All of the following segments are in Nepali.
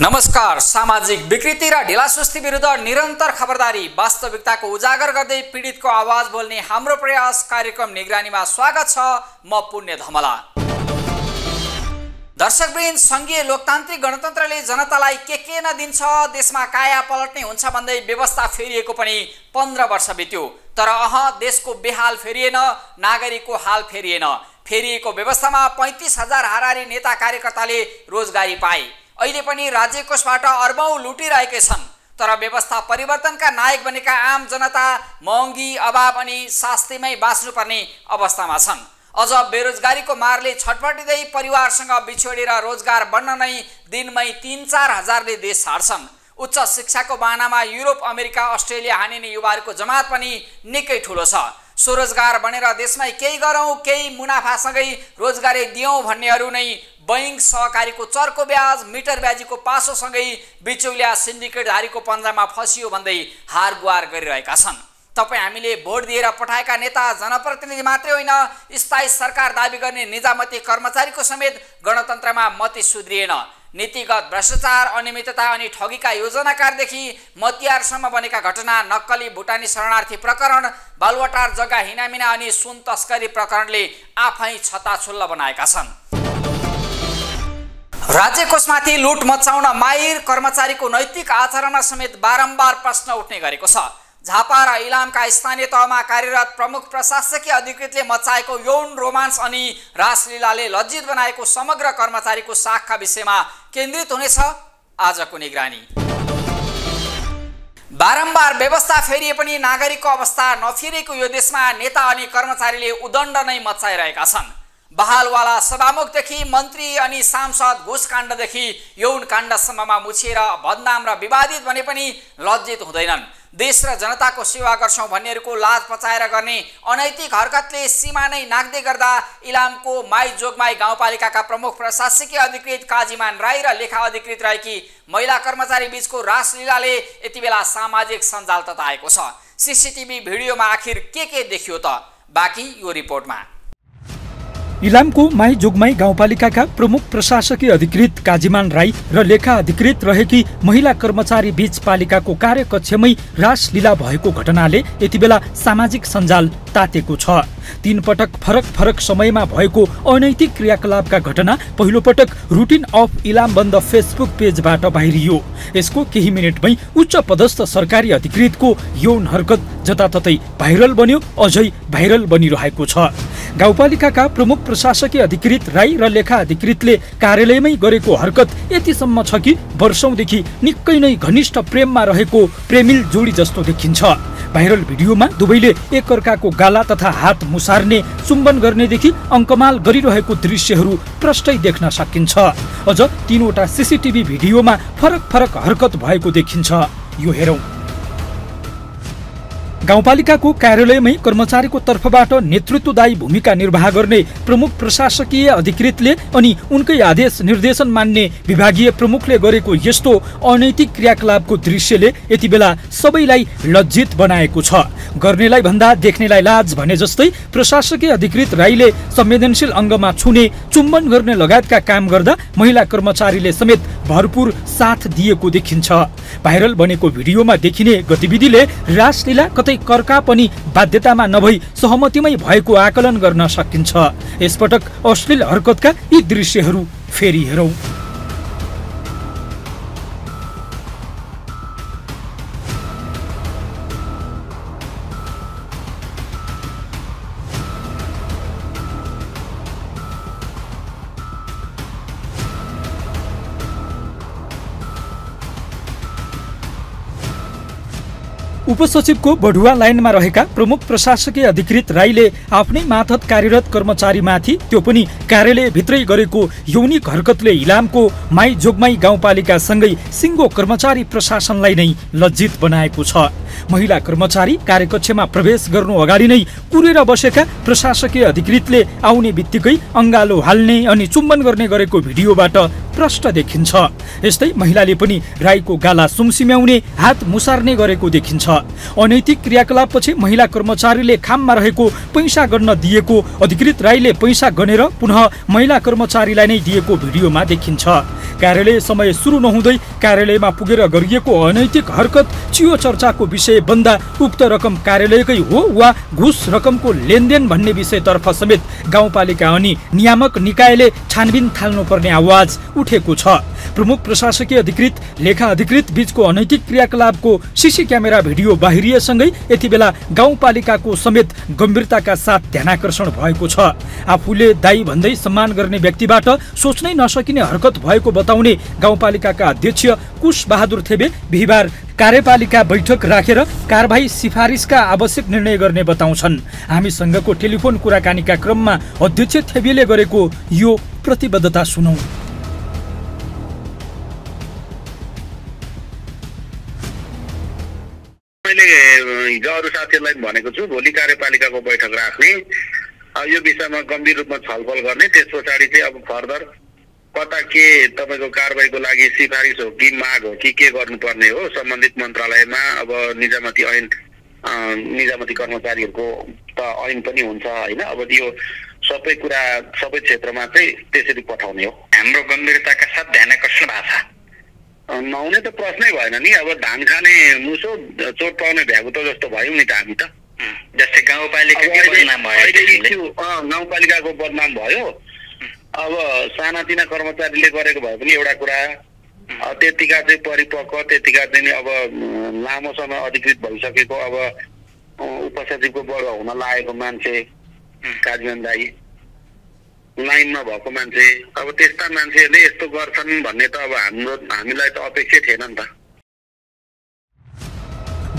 नमस्कार सामाजिक विकृति र ढिलासुस्ती विरुद्ध निरन्तर खबरदारी वास्तविकताको उजागर गर्दै पीडितको आवाज बोल्ने हाम्रो प्रयास कार्यक्रम निगरानीमा स्वागत छ म पुण्य धमला। दर्शकवृन्द सङ्घीय लोकतान्त्रिक गणतन्त्रले जनतालाई के के नदिन्छ देशमा काया पलट्ने हुन्छ भन्दै व्यवस्था फेरिएको पनि पन्ध्र वर्ष बित्यो। तर अह देशको बेहाल फेरिएन नागरिकको हाल फेरिएन। फेरिएको व्यवस्थामा पैँतिस हजार हारारी नेता कार्यकर्ताले रोजगारी पाए। अहिले पनि राज्य कोषबाट अर्बौँ लुटिरहेकै छन्। तर व्यवस्था परिवर्तनका नायक बनेका आम जनता महँगी अभाव अनि शास्तिमै बाँच्नुपर्ने अवस्थामा छन्। अझ बेरोजगारीको मारले छटपटिँदै परिवारसँग बिछोडेर रोजगार बढ्न नै दिनमै तिन चार हजारले देश छाड्छन् उच्च शिक्षाको बाहनामा युरोप अमेरिका अस्ट्रेलिया हानिने युवाहरूको जमात पनि निकै ठुलो छ। स्वरोजगार बनेर देशमै केही गरौँ केही मुनाफासँगै रोजगारी दियौँ भन्नेहरू नै बैङ्क सहकारीको चर्को ब्याज मिटर ब्याजीको पासोसँगै बिचौलिया सिन्डिकेटधारीको पन्जामा फसियो भन्दै हार गुहार गरिरहेका छन्। तपाईँ हामीले भोट दिएर पठाएका नेता जनप्रतिनिधि मात्रै होइन स्थायी सरकार दावी गर्ने निजामती कर्मचारीको समेत गणतन्त्रमा मती सुध्रिएन। नीतिगत भ्रष्टाचार अनियमितता अनि ठगीका योजनाकारदेखि मतियारसम्म बनेका घटना नक्कली भुटानी शरणार्थी प्रकरण बालुवाटार जग्गा हिनामिना अनि सुन तस्करी प्रकरणले आफै छताछुल्ल बनाएका छन्। राज्य कोषमाथि लुट मचाउन माहिर कर्मचारीको नैतिक आचरणमा समेत बारम्बार प्रश्न उठ्ने गरेको छ। झापा र इलामका स्थानीय तहमा कार्यरत प्रमुख प्रशासकीय अधिकृतले मचाएको यौन रोमान्स अनि रासलीलाले लज्जित बनाएको समग्र कर्मचारीको साखका विषयमा केन्द्रित हुनेछ आजको निगरानी। बारम्बार व्यवस्था फेरिए पनि नागरिकको अवस्था नफेरेको यो देशमा नेता अनि कर्मचारीले उदण्ड नै मचाइरहेका छन्। बहालवाला सभामुखदेखि मन्त्री अनि सांसद घुसकाण्डदेखि यौन काण्डसम्ममा मुछिएर बदनाम र विवादित भने पनि लज्जित हुँदैनन्। देश र जनताको सेवा गर्छौँ भन्नेहरूको लाज पचाएर गर्ने अनैतिक हरकतले सीमा नै नाग्दै गर्दा इलामको माई जोगमाई गाउँपालिकाका प्रमुख प्रशासकीय अधिकृत काजीमान राई र लेखा अधिकृत रहेकी महिला कर्मचारी बीचको रासलीलाले यति बेला सामाजिक सञ्जाल तताएको छ। सिसिटिभी भिडियोमा आखिर के के देखियो त? बाँकी यो रिपोर्टमा। इलामको माई जोगमाई गाउँपालिकाका प्रमुख प्रशासकीय अधिकृत काजीमान राई र लेखा अधिकृत रहेकी महिला कर्मचारी बीच पालिकाको कार्यकक्षमै रासलीला भएको घटनाले यति बेला सामाजिक सञ्जाल तातेको छ। तीन पटक फरक फरक समयमा भएको अनैतिक क्रियाकलापका घटना पहिलो पटक रुटिन अफ इलाम बन्द फेसबुक पेजबाट बाहिरियो। यसको केही मिनटमै उच्च पदस्थ सरकारी अधिकृतको यौन हरकत जताततै भाइरल बन्यो अझै भाइरल बनिरहेको छ। गाउँपालिकाका प्रमुख प्रशासकीय अधिकृत राई र लेखा अधिकृतले कार्यालयमै गरेको हरकत यतिसम्म छ कि वर्षौंदेखि निकै नै घनिष्ठ प्रेममा रहेको प्रेमिल जोडी जस्तो देखिन्छ। भाइरल भिडियोमा दुवैले एकअर्काको गाला तथा हात मुसार्ने चुम्बन गर्नेदेखि अङ्कमाल गरिरहेको दृश्यहरू प्रष्टै देख्न सकिन्छ। अझ तीनवटा सिसिटिभी भिडियोमा फरक फरक हरकत भएको देखिन्छ। यो हेरौँ। गाउँपालिकाको कार्यालयमै कर्मचारीको तर्फबाट नेतृत्वदायी भूमिका निर्वाह गर्ने प्रमुख प्रशासकीय अधिकृतले अनि उनकै आदेश निर्देशन मान्ने विभागीय प्रमुखले गरेको यस्तो अनैतिक क्रियाकलापको दृश्यले यति बेला सबैलाई लज्जित बनाएको छ। गर्नेलाई भन्दा देख्नेलाई लाज भने जस्तै प्रशासकीय अधिकृत राईले संवेदनशील अङ्गमा छुने चुम्बन गर्ने लगायतका काम गर्दा महिला कर्मचारीले समेत भरपुर साथ दिएको देखिन्छ। भाइरल बनेको भिडियोमा देखिने गतिविधिले रासलीला कतै कर्का पनि बाध्यतामा नभई सहमतिमै भएको आकलन गर्न सकिन्छ। यसपटक अश्लील हरकतका यी दृश्यहरू फेरि हेरौँ। उपसचिवको बढुवा लाइनमा रहेका प्रमुख प्रशासकीय अधिकृत राईले आफ्नै माथत कार्यरत कर्मचारीमाथि त्यो पनि कार्यालयभित्रै गरेको यौनिक हरकतले इलामको माई जोगमाई गाउँपालिकासँगै सिङ्गो कर्मचारी प्रशासनलाई नै लज्जित बनाएको छ। महिला कर्मचारी कार्यकक्षमा प्रवेश गर्नु अगाडि नै कुरेर बसेका प्रशासकीय अधिकृतले आउने बित्तिकै अङ्गालो हाल्ने अनि चुम्बन गर्ने गरेको भिडियोबाट प्रष्ट देखिन्छ। यस्तै महिलाले पनि राईको गाला सुमसिम्याउने हात मुसार्ने गरेको देखिन्छ। अनैतिक क्रियाकलापपछि महिला कर्मचारीले खाममा रहेको पैसा गर्न दिएको अधिकृत राईले पैसा गनेर पुनः महिला कर्मचारीलाई नै दिएको भिडियोमा देखिन्छ। कार्यालय समय सुरु नहुँदै कार्यालयमा पुगेर गरिएको अनैतिक हरकत चियो चर्चाको विषय बन्दा उक्त रकम कार्यालयकै हो वा घुस रकमको लेनदेन भन्ने विषयतर्फ समेत गाउँपालिका अनि नियामक निकायले छानबिन थाल्नुपर्ने आवाज उठेको छ। प्रमुख प्रशासकीय अधिकृत लेखा अधिकृत बीचको अनैतिक क्रियाकलापको सिसी क्यामेरा भिडियो बाहिरिएसँगै यति बेला गाउँपालिकाको समेत गम्भीरताका साथ ध्यानाकर्षण भएको छ। आफूले दाई भन्दै सम्मान गर्ने व्यक्तिबाट सोच्नै नसकिने हरकत भएको बताउने गाउँपालिकाका अध्यक्ष कुश बहादुर थेबे बिहिबार कार्यपालिका बैठक राखेर कारवाही सिफारिसका आवश्यक निर्णय गर्ने बताउँछन्। हामीसँगको टेलिफोन कुराकानीका क्रममा अध्यक्ष थेबेले गरेको यो प्रतिबद्धता सुनौ। मैले हिजो अरू साथीहरूलाई भनेको छु भोलि कार्यपालिकाको बैठक राख्ने। यो विषयमा गम्भीर रूपमा छलफल गर्ने त्यस पछाडि चाहिँ अब फर्दर कता के तपाईँको कारवाहीको लागि सिफारिस हो कि माग हो कि के गर्नुपर्ने हो सम्बन्धित मन्त्रालयमा अब निजामती ऐन निजामती कर्मचारीहरूको त ऐन पनि हुन्छ होइन? अब यो सबै कुरा सबै क्षेत्रमा चाहिँ त्यसरी पठाउने हो। हाम्रो गम्भीरताका साथ ध्यान नहुने त प्रश्नै भएन नि। अब धान खाने मुसो चोट पाउने भ्यागु त जस्तो भयौँ नि त हामी त। जस्तै भयो गाउँपालिकाको बदनाम भयो। अब सानातिना कर्मचारीले गरेको भए पनि एउटा कुरा त्यतिका चाहिँ परिपक्व त्यतिका चाहिँ अब लामो समय अधिकृत भइसकेको अब उपसचिवको वर्ग हुन लागेको मान्छे काजीवन दाई। लाइनमा भएको मान्छे अब त्यस्ता मान्छेहरूले यस्तो गर्छन् भन्ने त अब हाम्रो हामीलाई त अपेक्षै थिएन नि त।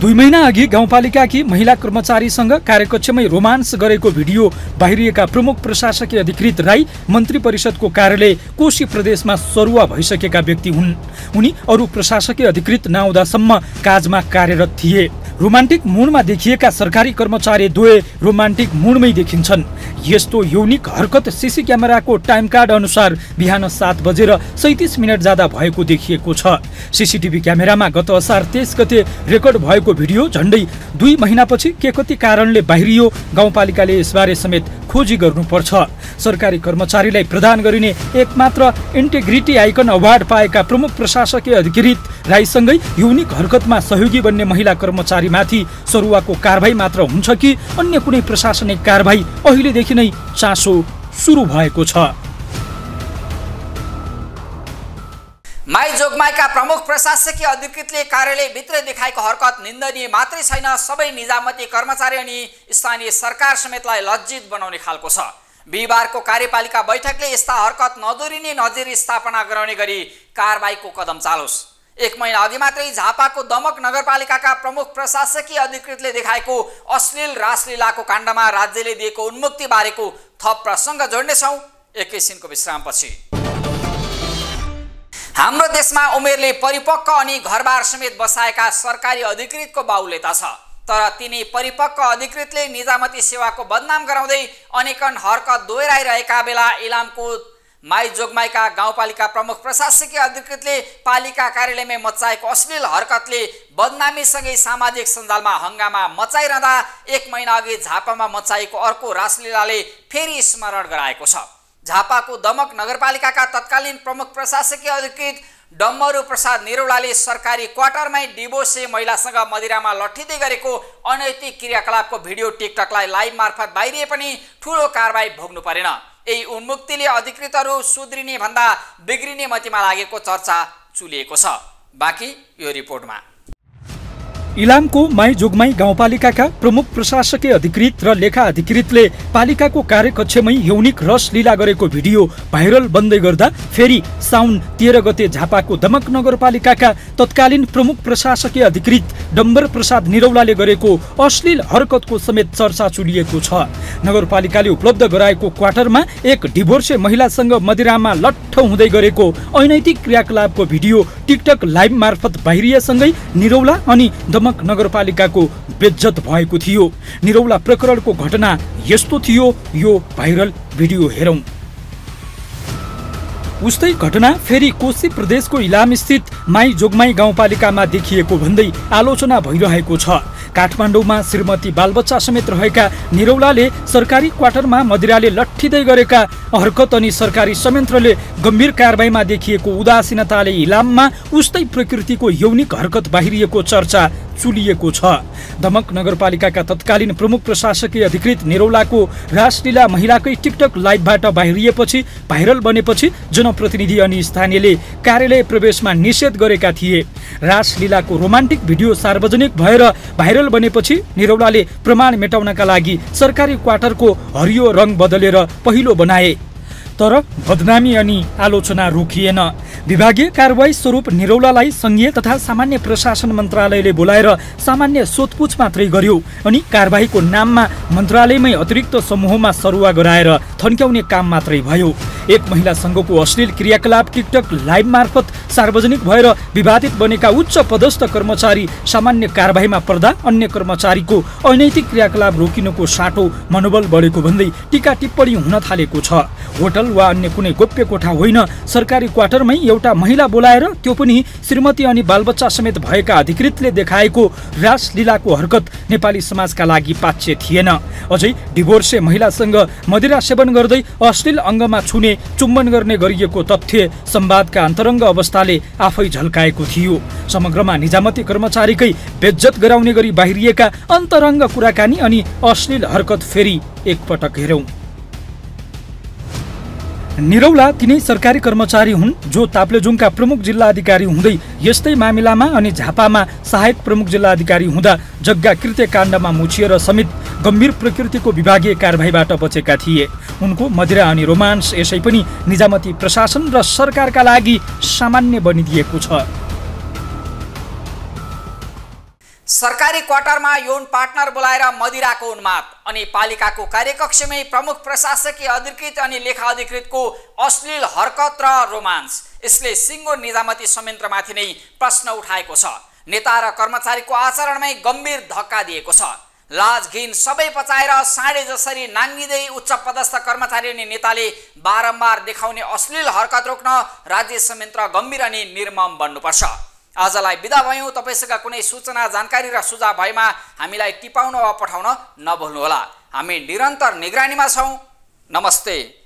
दुई महिना अघि गाउँपालिकाकी महिला कर्मचारीसँग कार्यकक्षमै रोमान्स गरेको भिडियो बाहिरिएका प्रमुख प्रशासकीय अधिकृत राई मन्त्री परिषदको कार्यालय कोशी प्रदेशमा सरुवा भइसकेका व्यक्ति हुन्। उनी अरू प्रशासकीय अधिकृत नआउँदासम्म काजमा कार्यरत थिए। रोमान्टिक मुडमा देखिएका सरकारी कर्मचारी दुवै रोमान्टिक मुडमै देखिन्छन्। यस्तो यौनिक हरकत सिसी क्यामेराको टाइम कार्ड अनुसार बिहान सात बजेर सैतिस मिनट जाँदा भएको देखिएको छ। सिसिटिभी क्यामेरामा गत असार तेइस गते रेकर्ड भएको भिडियो झन्डै दुई महिनापछि के कति कारणले बाहिरियो गाउँपालिकाले यसबारे समेत खोजी गर्नुपर्छ। सरकारी कर्मचारीलाई प्रदान गरिने एकमात्र इन्टेग्रिटी आइकन अवार्ड पाएका प्रमुख प्रशासकीय अधिकृत राईसँगै यौनिक हरकतमा सहयोगी बन्ने महिला कर्मचारीमाथि सरुवाको कारवाही मात्र हुन्छ कि अन्य कुनै प्रशासनिक कारवाही अहिलेदेखि नै चासो सुरु भएको छ। माई जोगमाईका प्रमुख प्रशासकीय अधिकृतले कार्यालयभित्र देखाएको हरकत निन्दनीय मात्रै छैन। सबै निजामती कर्मचारी अनि स्थानीय सरकार समेतलाई लज्जित बनाउने खालको छ। बिहिबारको कार्यपालिका बैठकले यस्ता हरकत नदोरिने नजिर स्थापना गराउने गरी कारवाहीको कदम चालोस्। एक महिना अघि मात्रै झापाको दमक नगरपालिकाका प्रमुख प्रशासकीय अधिकृतले देखाएको अश्लील रासलीलाको काण्डमा राज्यले दिएको उन्मुक्ति बारेको थप प्रसङ्ग जोड्नेछौँ। एकैछिनको विश्रामपछि। हाम्रो देशमा उमेरले परिपक्व अनि घरबार समेत बसाएका सरकारी अधिकृतको बाहुल्यता छ। तर तिनी परिपक्व अधिकृतले निजामती सेवाको बदनाम गराउँदै अनेकन हरकत दोहोऱ्याइरहेका बेला इलामको माई जोगमाईका गाउँपालिका प्रमुख प्रशासकीय अधिकृतले पालिका कार्यालयमै मचाएको अश्लील हरकतले बदनामीसँगै सामाजिक सञ्जालमा हङ्गामा मचाइरहँदा एक महिना अघि झापामा मचाएको अर्को रासलीलाले फेरि स्मरण गराएको छ। झापाको दमक नगरपालिकाका तत्कालीन प्रमुख प्रशासकीय अधिकृत डम्बरू प्रसाद निरौलाले सरकारी क्वार्टरमै डिभोर्से महिलासँग मदिरामा लट्ठिँदै गरेको अनैतिक क्रियाकलापको भिडियो टिकटकलाई लाइभ मार्फत बाहिरिए पनि ठुलो कारवाही भोग्नु परेन। यही उन्मुक्तिले अधिकृतहरू सुध्रिने भन्दा बिग्रिने मतीमा लागेको चर्चा चुलिएको छ। बाँकी यो रिपोर्टमा। इलामको माई जोगमाई गाउँपालिकाका प्रमुख प्रशासकीय अधिकृत र लेखा अधिकृतले पालिकाको कार्यकक्षमै यौनिक रस लीला गरेको भिडियो भाइरल बन्दै गर्दा फेरि साउन तेह्र गते झापाको दमक नगरपालिकाका तत्कालीन प्रमुख प्रशासकीय अधिकृत डम्बर प्रसाद निरौलाले गरेको अश्लील हरकतको समेत चर्चा चुलिएको छ। नगरपालिकाले उपलब्ध गराएको क्वार्टरमा एक डिभोर्से महिलासँग मदिरामा लट्ठ हुँदै गरेको अनैतिक क्रियाकलापको भिडियो टिकटक लाइभ मार्फत बाहिरिएसँगै निरौला अनि दमक नगरपालिकाको बेज्जत भएको थियो। निरौला प्रकरणको घटना यस्तो थियो यो भाइरल भिडियो हेरौँ। उस्तै घटना फेरि कोशी प्रदेशको इलाम स्थित माई जोगमाई गाउँपालिकामा देखिएको भन्दै आलोचना भइरहेको छ। काठमाडौँमा श्रीमती बालबच्चा समेत रहेका निरौलाले सरकारी क्वार्टरमा मदिराले लट्ठिँदै गरेका हरकत अनि सरकारी संयन्त्रले गम्भीर कारवाहीमा देखिएको उदासीनताले इलाममा उस्तै प्रकृतिको यौनिक हरकत बाहिरिएको चर्चा चुलिएको छ। दमक नगरपालिकाका तत्कालीन प्रमुख प्रशासकीय अधिकृत निरौलाको रासलीला महिलाकै टिकटक लाइभबाट बाहिरिएपछि भाइरल बनेपछि जनप्रतिनिधि अनि स्थानीयले कार्यालय प्रवेशमा निषेध गरेका थिए। रासलीलाको रोमान्टिक भिडियो सार्वजनिक भएर भाइरल बनेपछि निरौलाले प्रमाण मेटाउनका लागि सरकारी क्वार्टरको हरियो रङ बदलेर पहिलो बनाए। तर बदनामी अनि आलोचना रोकिएन। विभागीय कारवाही स्वरूप निरौलालाई सङ्घीय तथा सामान्य प्रशासन मन्त्रालयले बोलाएर सामान्य सोधपुछ मात्रै गर्यो अनि कारवाहीको नाममा मन्त्रालयमै अतिरिक्त समूहमा सरुवा गराएर थन्क्याउने काम मात्रै भयो। एक महिला सङ्घको अश्लील क्रियाकलाप टिकटक लाइभ मार्फत सार्वजनिक भएर विवादित बनेका उच्च पदस्थ कर्मचारी सामान्य कारवाहीमा पर्दा अन्य कर्मचारीको अनैतिक क्रियाकलाप रोकिनुको साटो मनोबल बढेको भन्दै टिका टिप्पणी हुन थालेको छ। होटल वा अन्य कुनै गोप्य कोठा होइन सरकारी क्वार्टरमै एउटा महिला बोलाएर त्यो पनि श्रीमती अनि बालबच्चा समेत भएका अधिकृतले देखाएको रासलीलाको हरकत नेपाली समाजका लागि पाच्य थिएन। अझै डिभोर्से महिलासँग मदिरा सेवन गर्दै अश्लील अङ्गमा छुने चुम्बन गर्ने गरिएको तथ्य सम्वादका अन्तरङ्ग अवस्थाले आफै झल्काएको थियो। समग्रमा निजामती कर्मचारीकै बेज्जत गराउने गरी बाहिरिएका अन्तरङ्ग कुराकानी अनि अश्लील हरकत फेरि एकपटक हेरौँ। निरौला तिनै सरकारी कर्मचारी हुन् जो ताप्लेजुङका प्रमुख जिल्ला अधिकारी हुँदै यस्तै मामिलामा अनि झापामा सहायक प्रमुख जिल्ला अधिकारी हुँदा जग्गा कृत्य काण्डमा मुछिएर समेत गम्भीर प्रकृतिको विभागीय कारवाहीबाट बचेका थिए। उनको मदिरा अनि रोमान्स यसै पनि निजामती प्रशासन र सरकारका लागि सामान्य बनिदिएको छ। सरकारी क्वार्टरमा यौन पार्टनर बोलाएर मदिराको उन्माद अनि पालिकाको कार्यकक्षमै प्रमुख प्रशासकीय अधिकृत अनि लेखा अधिकृतको अश्लील हरकत र रोमान्स यसले सिङ्गो निजामती संयन्त्रमाथि नै प्रश्न उठाएको छ। नेता र कर्मचारीको आचरणमै गम्भीर धक्का दिएको छ। लाज घिन सबै पचाएर साँडे जसरी नाङ्गिँदै उच्च पदस्थ कर्मचारी अनि नेताले बारम्बार देखाउने अश्लील हरकत रोक्न राज्य संयन्त्र गम्भीर अनि निर्मम बन्नुपर्छ। आजलाई बिदा भयौँ। तपाईँसँग कुनै सूचना जानकारी र सुझाव भएमा हामीलाई टिपाउन वा पठाउन नभुल्नुहोला। हामी निरन्तर निगरानीमा छौँ। नमस्ते।